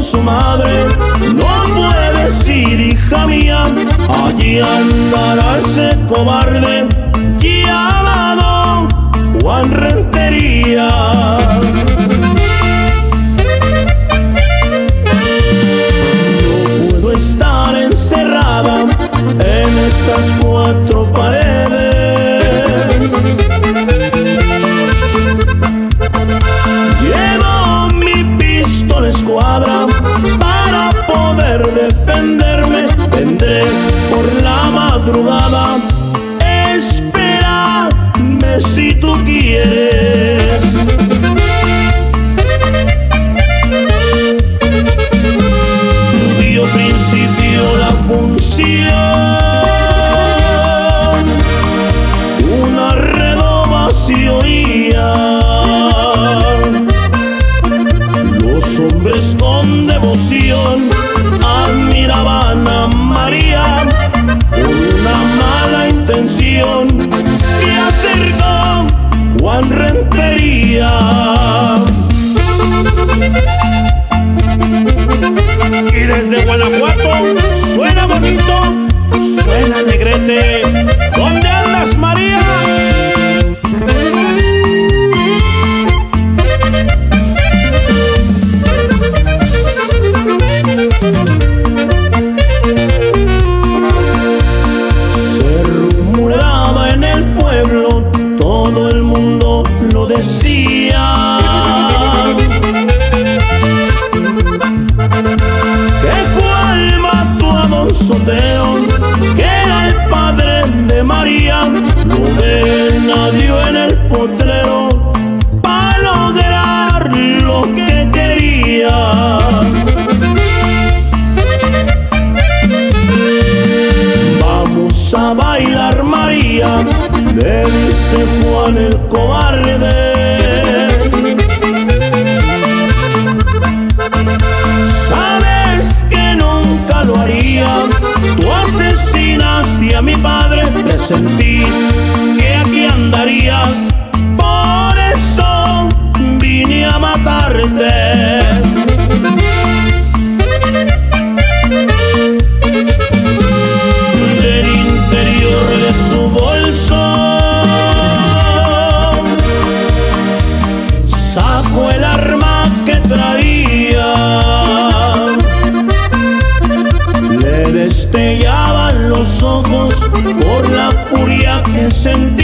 su madre. No puedes ir, hija mía, allí andará ese cobarde llamado Juan Rentería. No puedo estar encerrada en estas cuatro paredes defenderme, vendré por la madrugada. Negrete. ¿Dónde andas, María? En el pueblo, todo el mundo lo decía. Que María, lo dio en el potrero para lograr lo que quería. Vamos a bailar María, le dice Juan el cobarde. and la